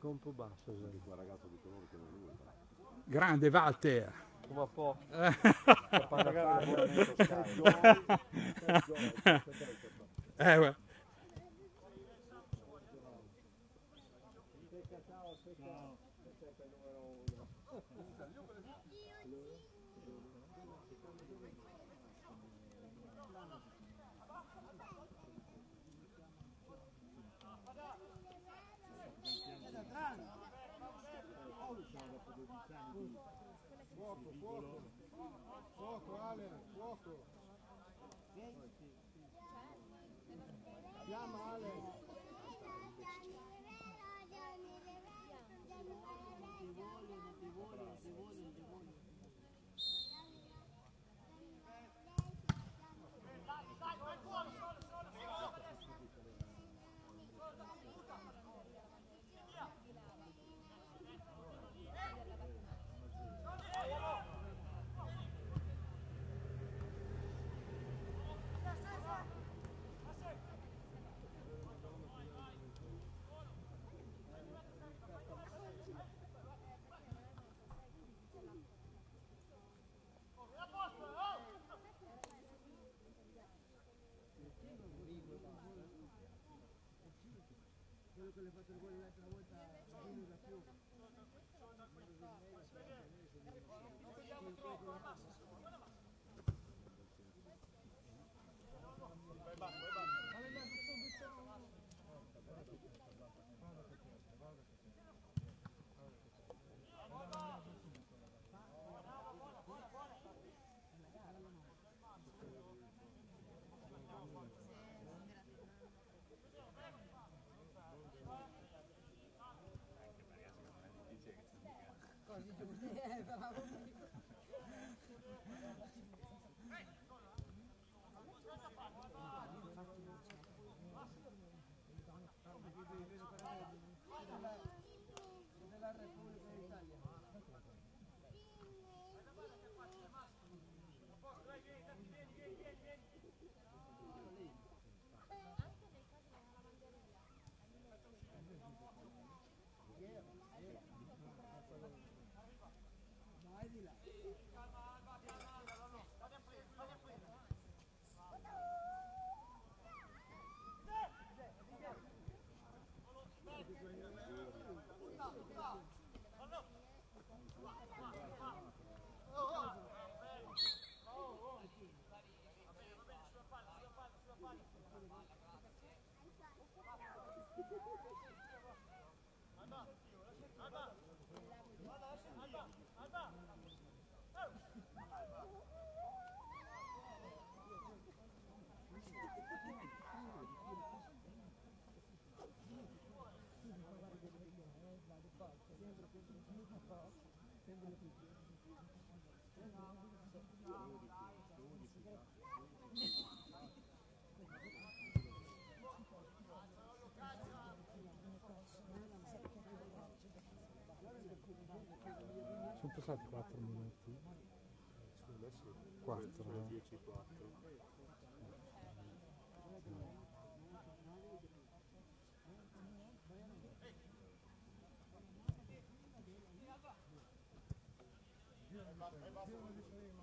Manca un po' basso. Di quel ragazzo di colore che non è lui. Grande Walter. Come può? Eh. Foco, foco. Foco, Ale, foco. Vem. Sono passati 4 minuti. Secondo me sì. Quattro, Sono passati 4 minuti. 4. 10, 4. Platz.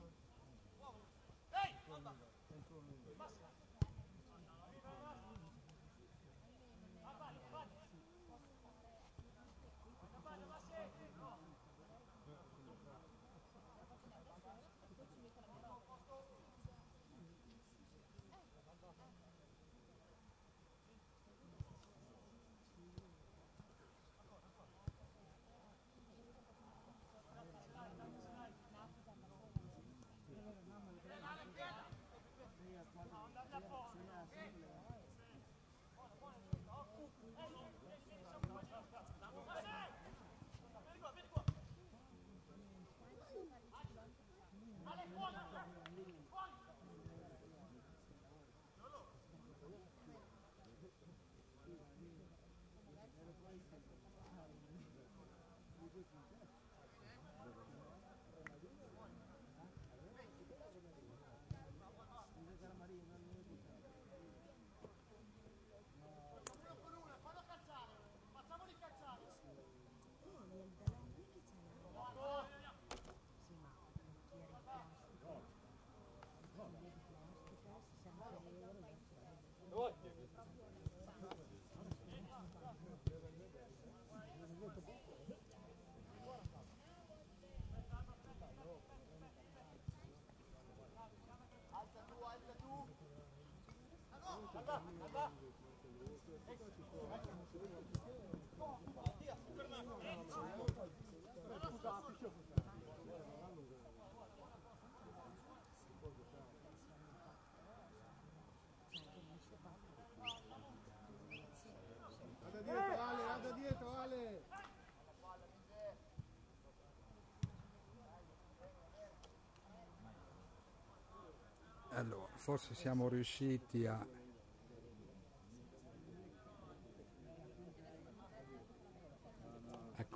Allora, forse siamo riusciti a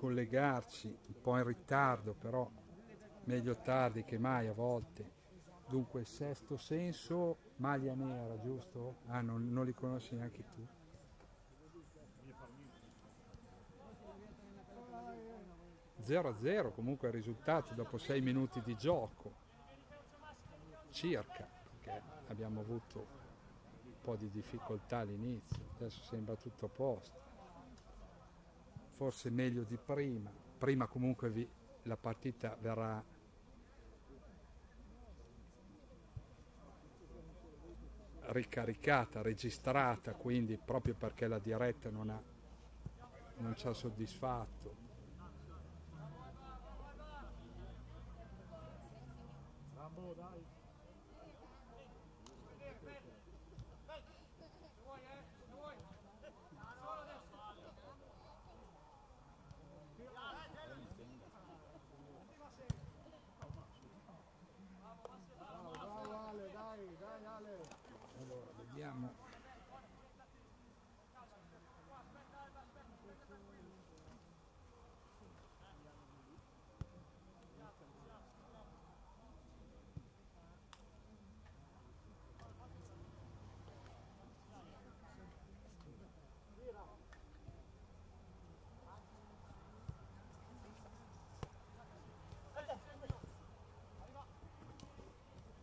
collegarci un po' in ritardo, però meglio tardi che mai a volte. Dunque, sesto senso, maglia nera, giusto? Ah, non, non li conosci neanche tu. Zero a zero comunque il risultato dopo sei minuti di gioco, circa, perché abbiamo avuto un po' di difficoltà all'inizio, adesso sembra tutto a posto forse meglio di prima. Prima comunque vi- la partita verrà ricaricata, registrata, quindi proprio perché la diretta non, ha, non ci ha soddisfatto. Vediamo.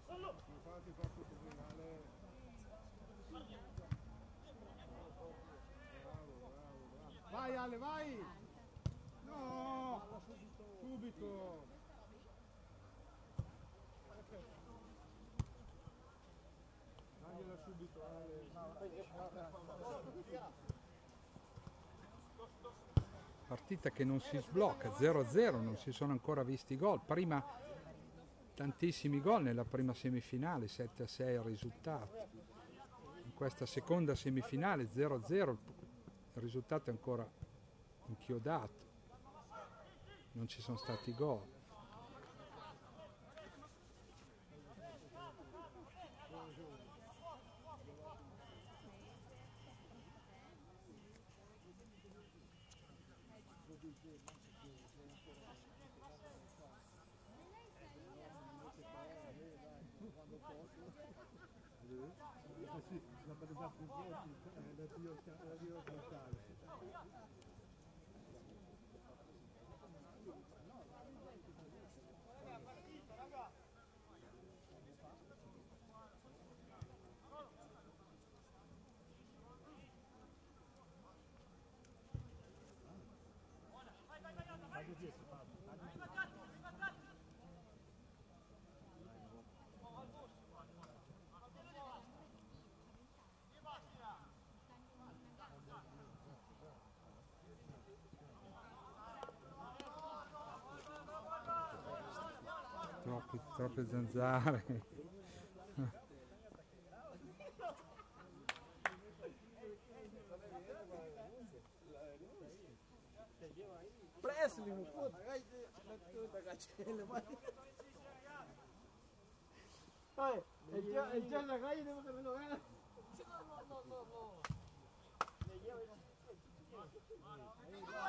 Non fate troppo così Ale. Bravo, bravo, bravo. Vai Ale, vai. No! Subito. Dagliela subito Ale. Partita che non si sblocca, 0-0, non si sono ancora visti gol. Prima tantissimi gol nella prima semifinale, 7-6 il risultato. In questa seconda semifinale 0-0 il risultato è ancora inchiodato. Non ci sono stati gol. Troppi, troppe zanzare. Preso, hijo de puta. El el en la calle tenemos que verlo. No, no, no, no. Lleva.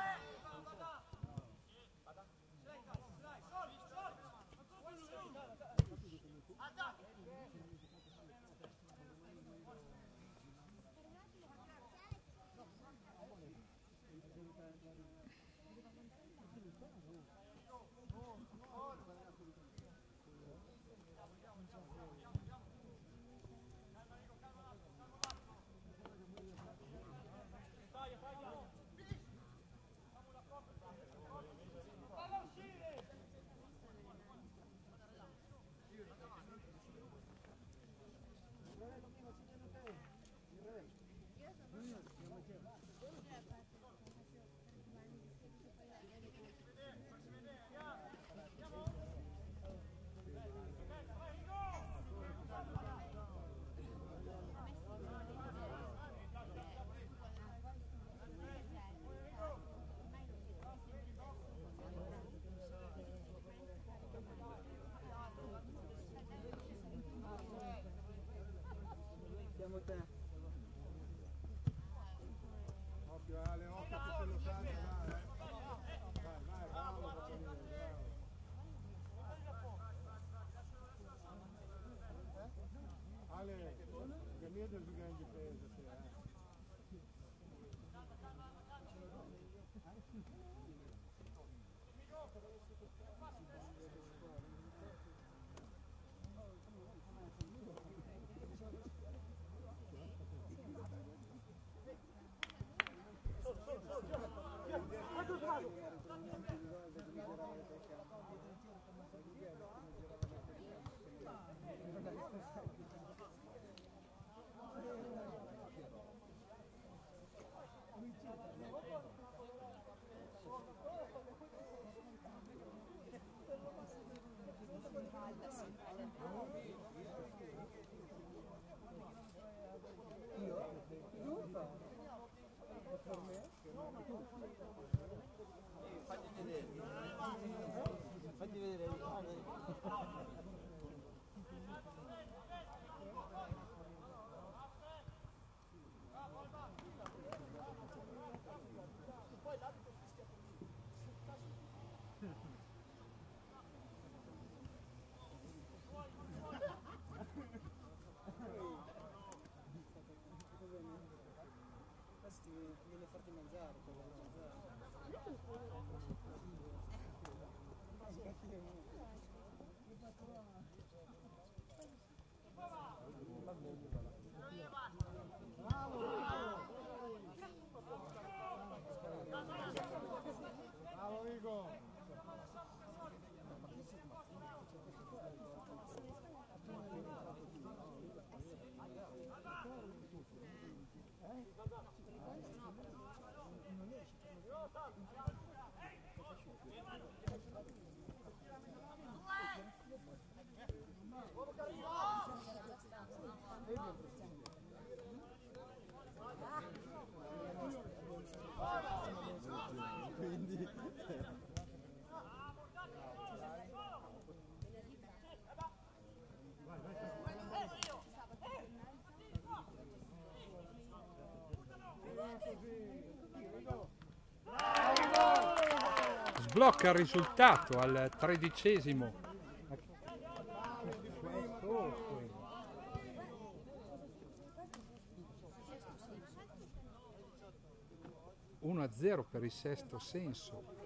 Gamia del gigante di peso, sì, eh. Fagli Viene farti mangiare, quello da mangiare. Bravo Sblocca il risultato al tredicesimo. 1 a 0 per il sesto senso.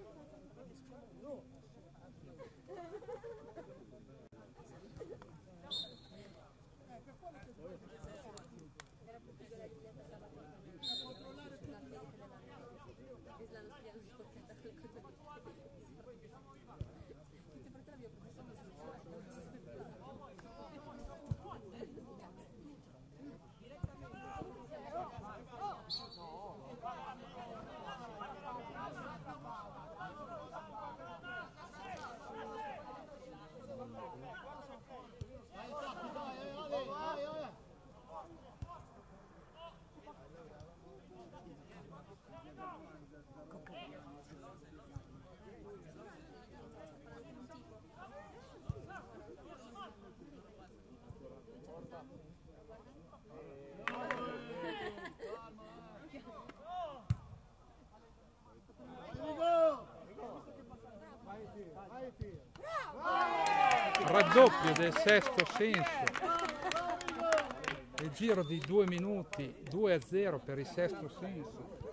Raddoppio del sesto senso. E giro di due minuti, 2 a 0 per il sesto senso.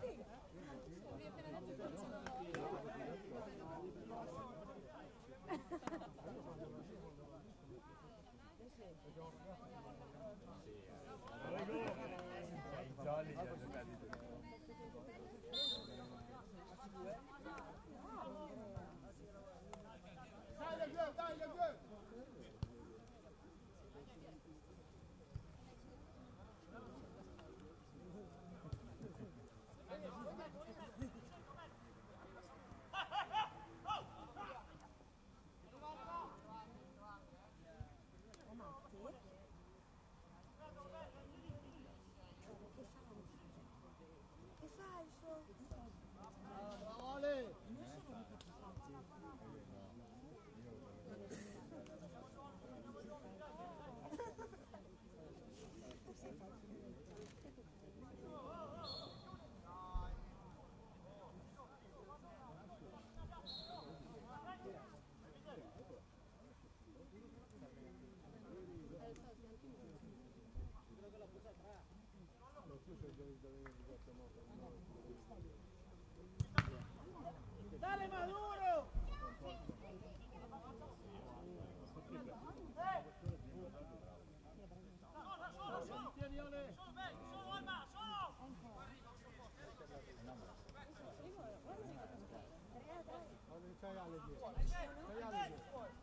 Allora, c'hai Ale dietro. C'hai Ale dietro.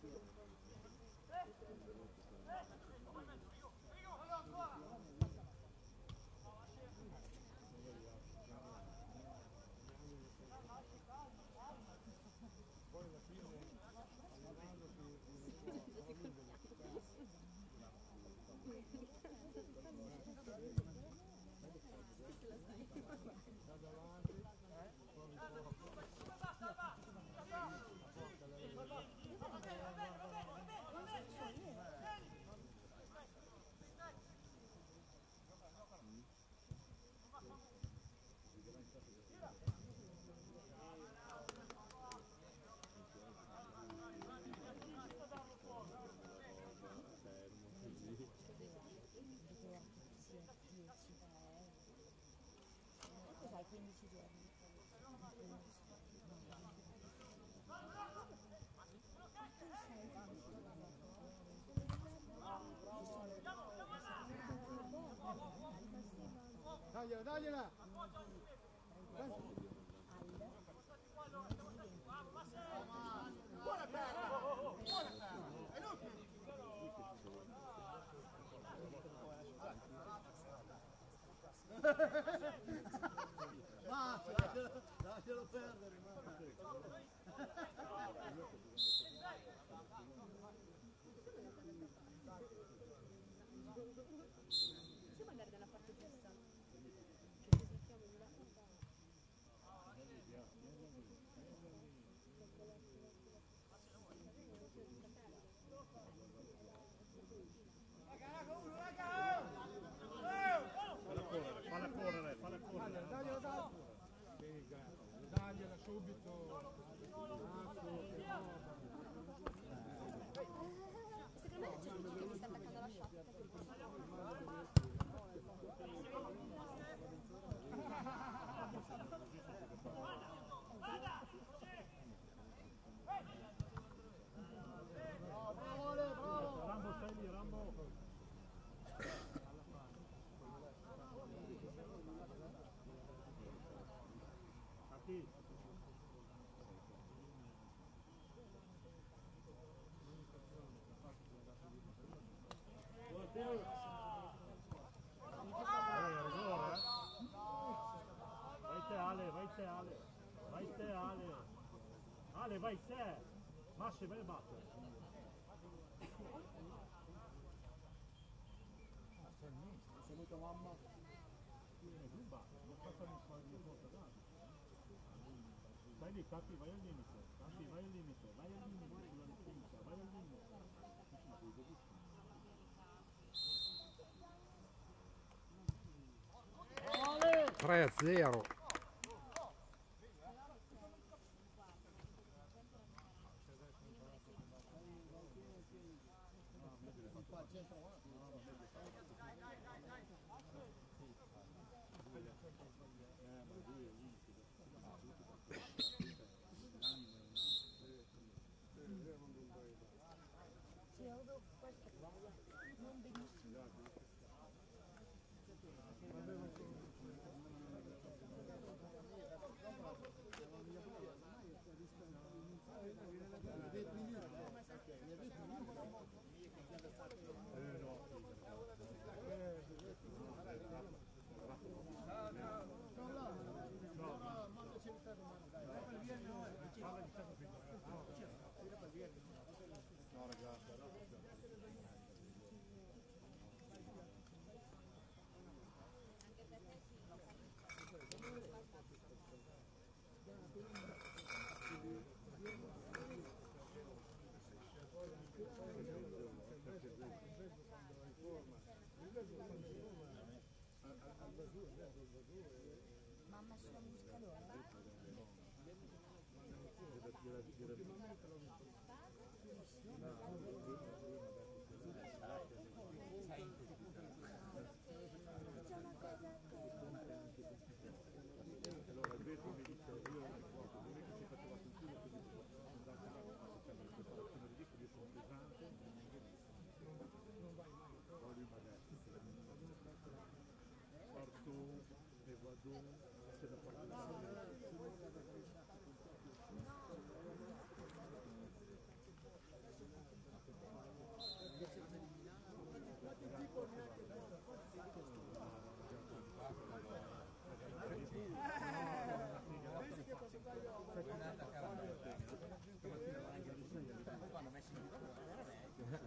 C'hai Ale dietro. Cos'hai 15 giorni? Dagliela, dagliela! Basta, lascialo perdere. Possiamo andare dalla parte giusta? Cioè, ci mettiamo in là. Subito! Vai ser, maši vrebate. Se noi lì, capi, vai al limite, capi, vai al limite, vai al limite, vai al limite, vai al limite. Vicino a quei Mamma sulla musica nuova. Grazie, grazie, grazie.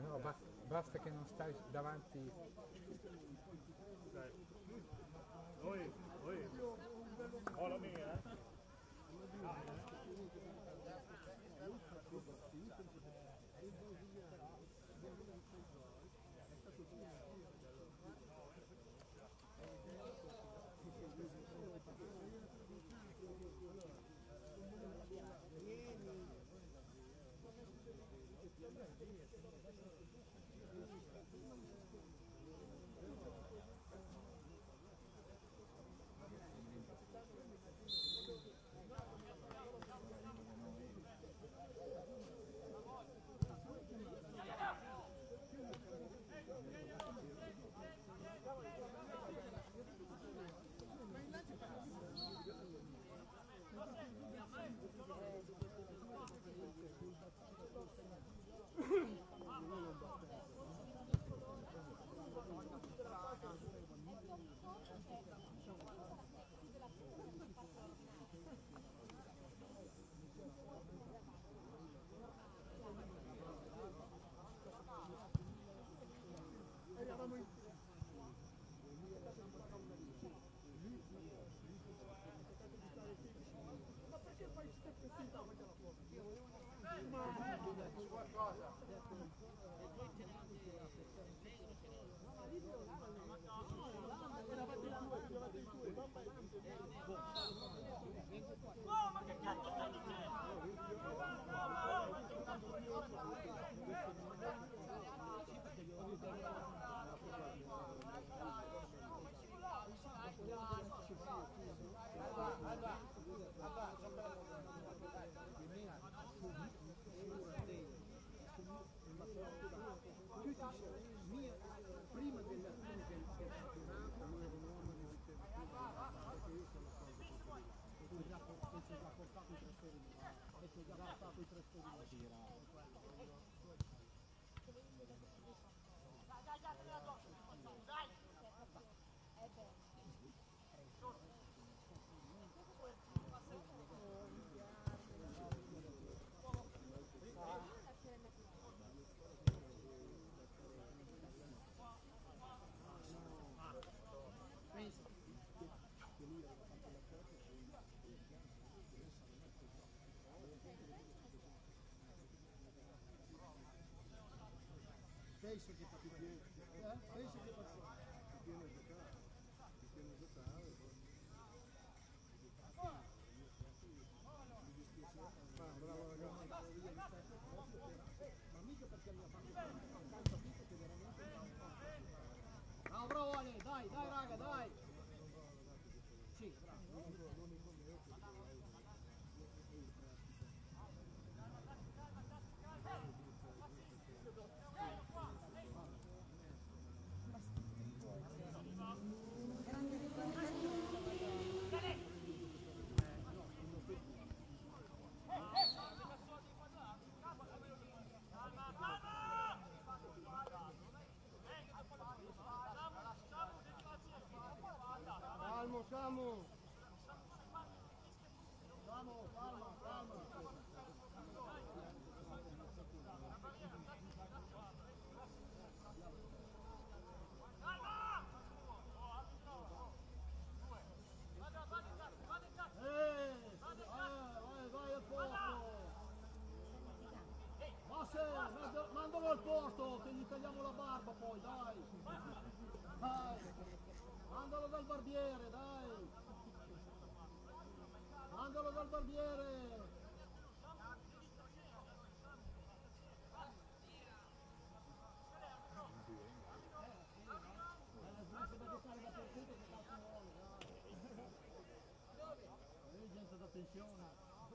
No, ba- basta che non stai davanti. Dai. Oi, oi. Olha a minha, né? Penso che più pieno. Eh? Penso che pieno a giocare. Pieno a giocare. Ma bravo ragazzi. Ma mica perché mi ha fatto un capito che veramente Bravo, bravo Ale, dai, dai dai. al barbiere!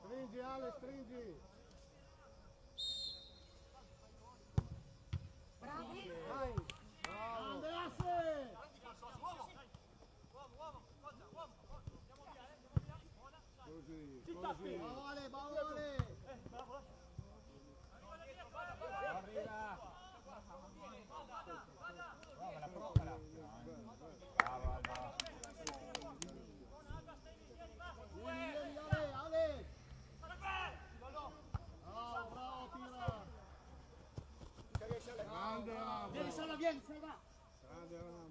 Stringi Ale, stringi! Bravi! Vale, vale. Arriba. Próbala, próbala. Grande, Bien,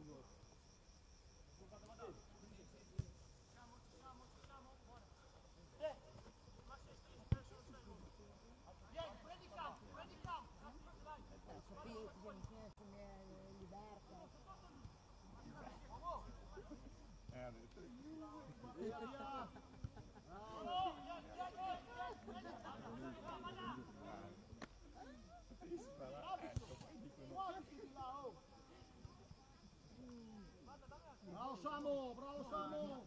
Bravo Samo, bravo Samo!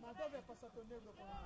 Ma dove è passato il negro con la...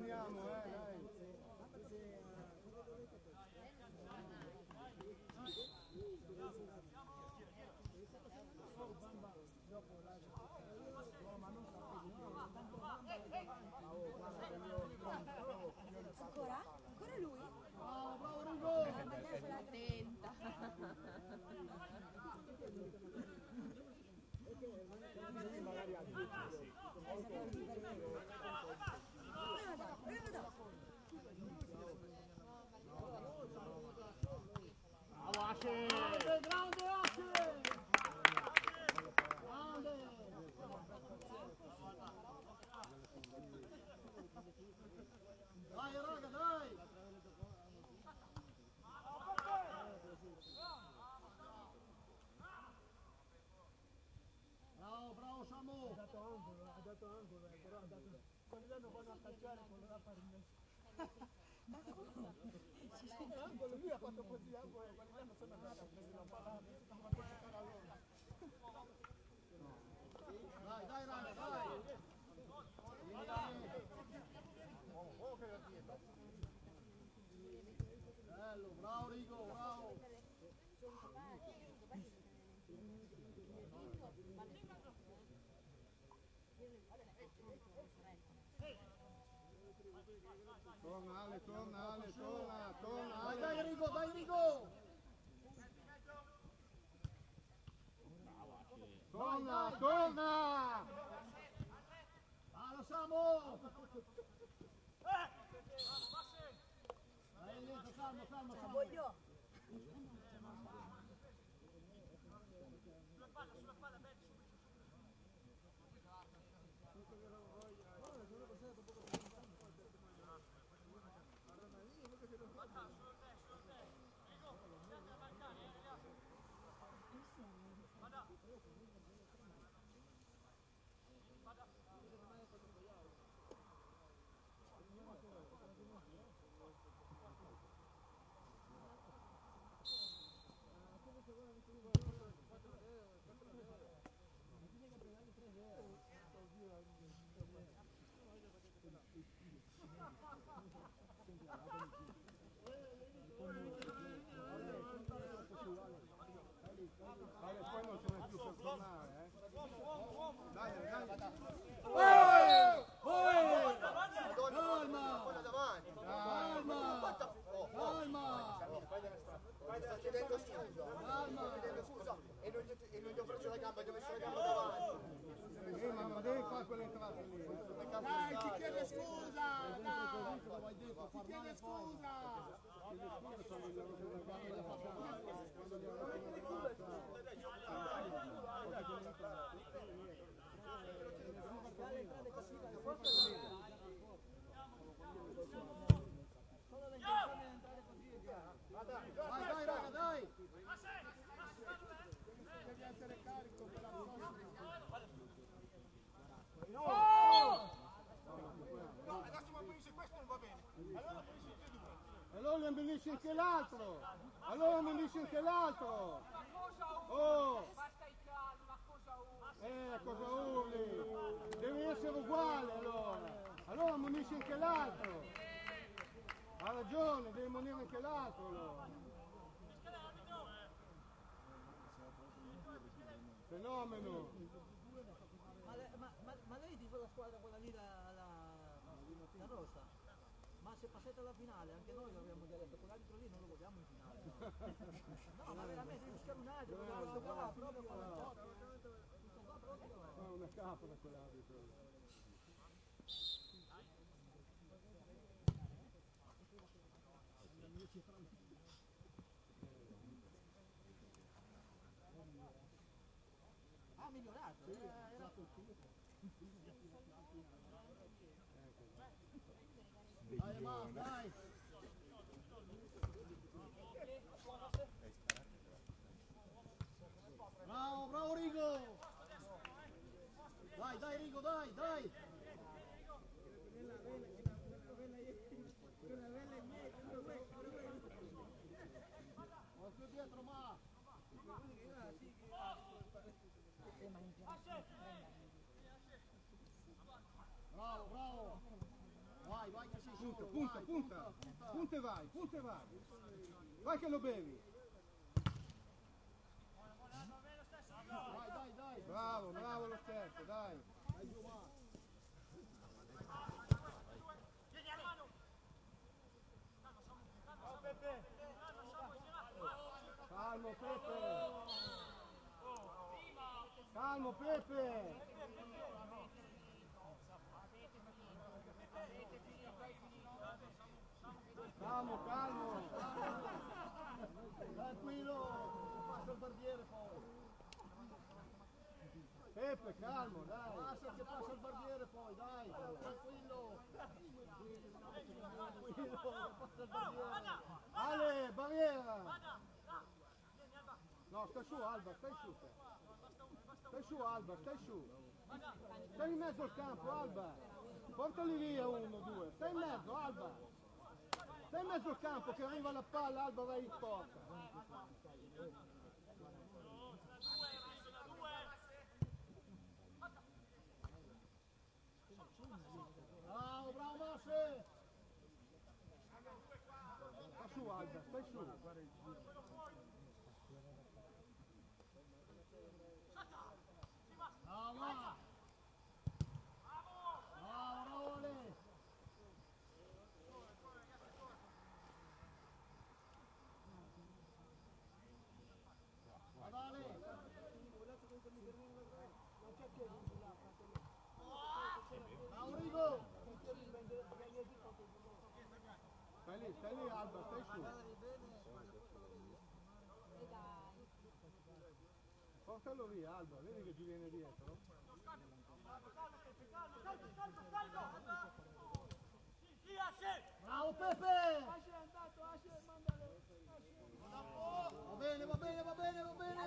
Amiamo, eh. Dato angolo, eh, però ha dato... Quando loro vanno a calciare, quello là fare in mezzo. Angolo, lui ha fatto così, angolo, e quelli là non sono andati a prendere la palla, hanno fatto giocare a loro. Dai, dai, raga, dai! Vieni da me. Bello, bravo Rigo, bravo! Torna Ale, torna Ale, torna, torna Dai, Ale. dai Rigo, dai Rigo! Torna, torna! Ah, lo siamo! Dai, lento, calmo, calmo, calmo. Voglio. Ale, poi non ce n'è più per tornare, eh. Dai, dai. Calma! Calma! Calma! Sta chiedendo scusa. Sta chiedendo scusa. E non gli, e non gli ho preso la gamba, gli ho messo la gamba davanti. Eh, ma non devi fare quelle entrate lì. eh. Dai, ti chiede scusa! Dai! Ti chiede scusa! Dai, dai, raga, dai! Devi essere carico per la prossima. Allora mi ambisci anche l'altro! Allora mi ambisci anche l'altro! Oh! Eh, cosa urli? Devi essere uguale allora! Allora mi ambisci anche l'altro! Ha ragione, devi munire anche l'altro allora! Fenomeno! Ma, ma, ma, ma lei di quella squadra, quella lì, la, la, la rossa? Ma se passate alla finale, anche noi l'avremmo già detto, quell'altro lì non lo vogliamo in finale. No, ma veramente, un altro, questo qua proprio con la Fa una capra quell'arbitro! Ha migliorato, eh, era Dai, ma, dai! Bravo, bravo Rigo! Dai, dai dai! Ma più dietro, ma! Bravo, bravo! Vai, vai che sei Punta, sicuro, punta, vai, punta! punta! Punta e vai, punta e vai! Vai che lo bevi! Dai, dai, dai! Bravo, bravo lo stesso, dai! Dai giù, ma! Calmo Pepe! Calmo Pepe! Calmo, calmo! Tranquillo! Passa il barbiere poi! Pepe, calmo, dai! Passa che passa il barbiere poi, dai! Tranquillo! Tranquillo, passa il barbiere! Ale, barriera! No, stai su Alba, stai su! Stai su Alba, stai su! stai in mezzo al campo, Alba. Portali via uno, due. Stai in mezzo, Alba. Stai in mezzo al campo che arriva la palla, Alba vai in porta. Bravo, bravo Mosè! Sta su Alba, stai su. Stai lì, Alba, stai su. Portalo via Alba, vedi che ti viene dietro? Bravo Pepe! Va bene, va bene, va bene, va bene!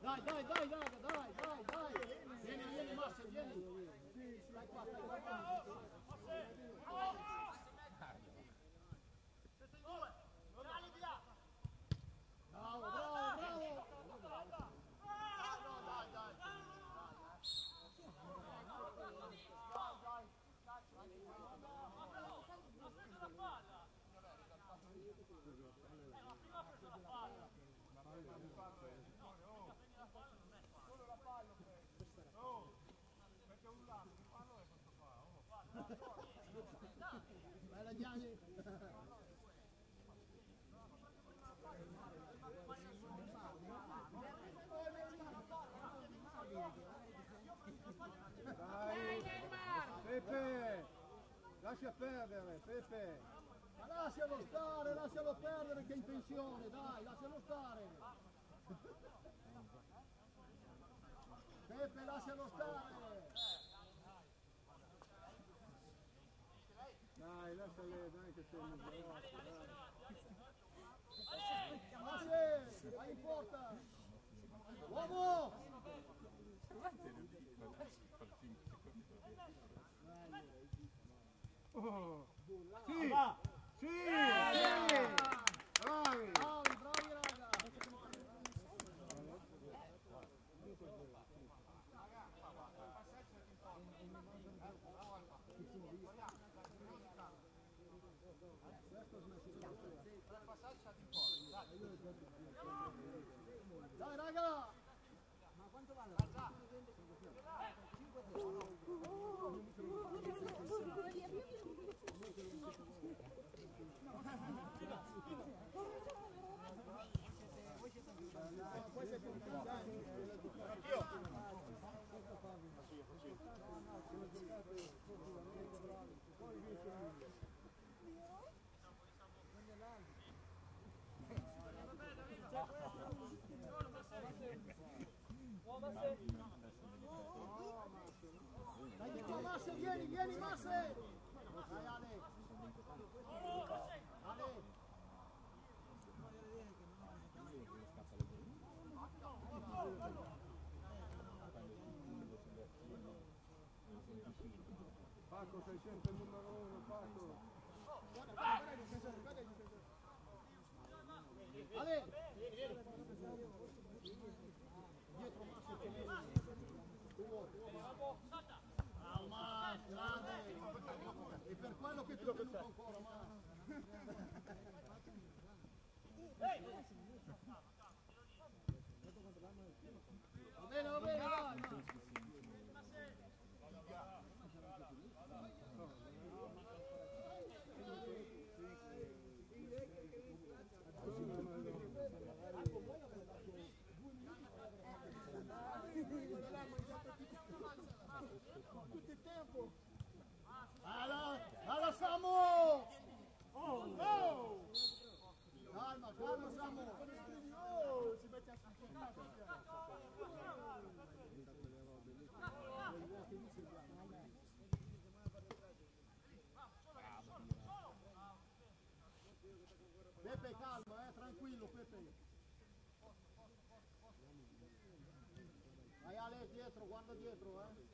Dai, dai, dai, dai, dai, dai, dai! Vieni, vieni Massa, vieni! Stai Lascia perdere, Pepe! Ma lascialo stare, lascialo perdere che è in pensione, dai, lascialo stare! Pepe, lascialo stare! Dai, lasciale, dai che sei un vai in porta! Uomo! Oh, sì! Sì! Sì! Bravi! Bravi, bravi raga! Dai 5, 600, el número 1, Paco. A ver. E per quello che ti ho ancora, ma... Va bene, va bene. Pepe calma, eh, tranquillo Pepe. dietro, guarda dietro, eh.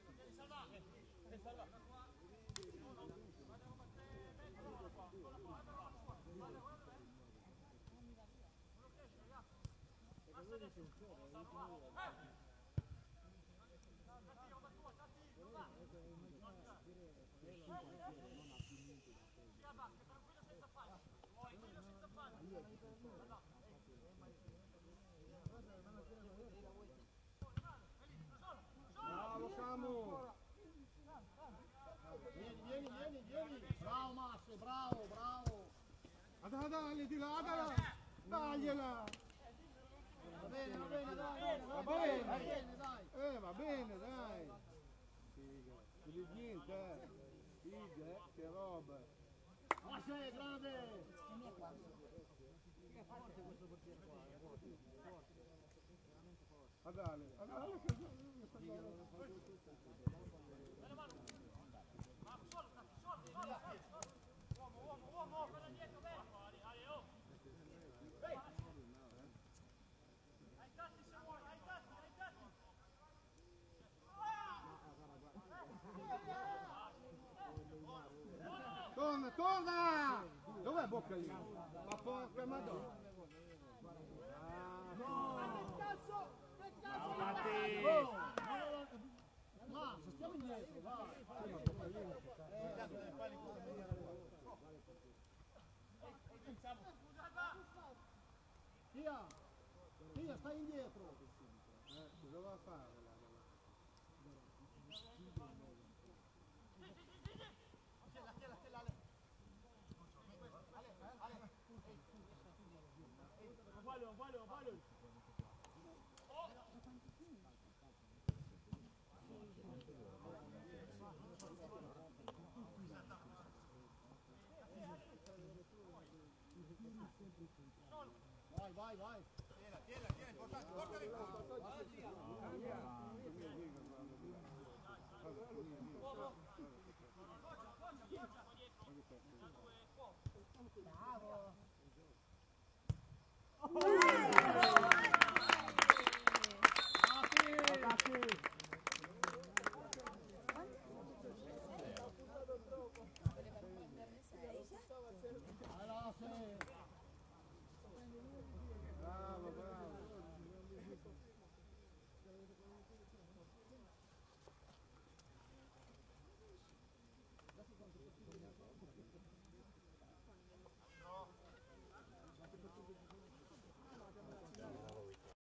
Bravo Samu! Vieni, vieni, vieni, vieni! Bravo Masse, bravo, bravo! Dai, dai, di là, dai! Dagliela! Va bene, dai! Va bene, va bene, dai! Eh, non dici niente, eh! Figa, eh, che roba! Masse, grande! Adale, Adale, che Dov'è Boccalino? Ma porca madonna! Ah, no! Matti! Oh! Ma, se stiamo indietro, vai! Tia! Tia, stai indietro! Eh, cosa va a fare Vai, vai, vai. Tiela, tiela, tiela, importante, corta de culo. Cambia. Bravo. Gracias.